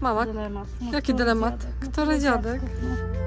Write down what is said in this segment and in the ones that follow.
Mama, Dylemat. No, Jaki dylemat? dziadek? Który dziadek? no.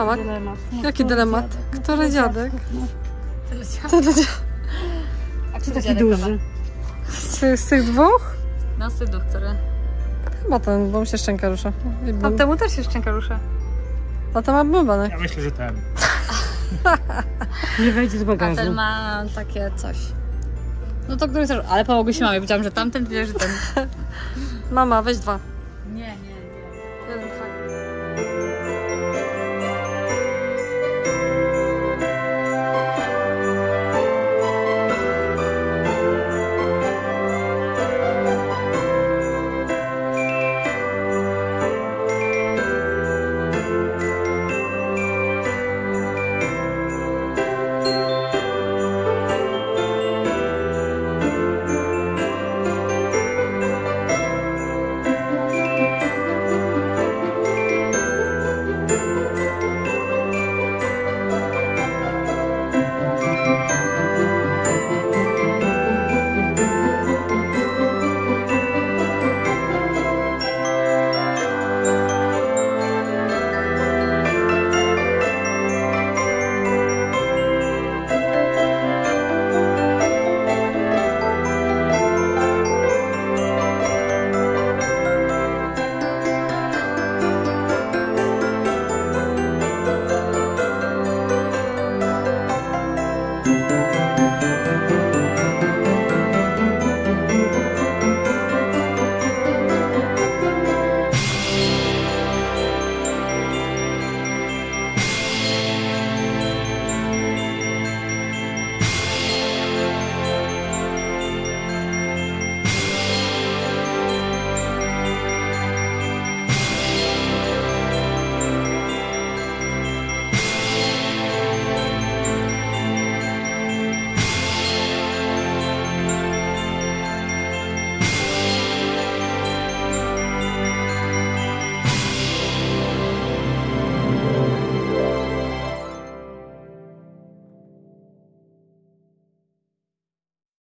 Mama, Dylemat. Nie, jaki który dylemat? dziadek? Który dziadek? To do A Czy taki duży? z, z tych dwóch? No z tych dwóch, który... Chyba ten, bo mi się szczęka rusza. Bum. Tamtemu też się szczęka rusza. A to ma bąbanek. Ja myślę, że ten. Nie wejdzie z A bagażu. ten ma takie coś. No to który też... Ale pomogły się mamie. Powiedziałam, że tamten, powiedziała, że ten... Mama, weź dwa. Nie, nie, nie. Jeden fajny.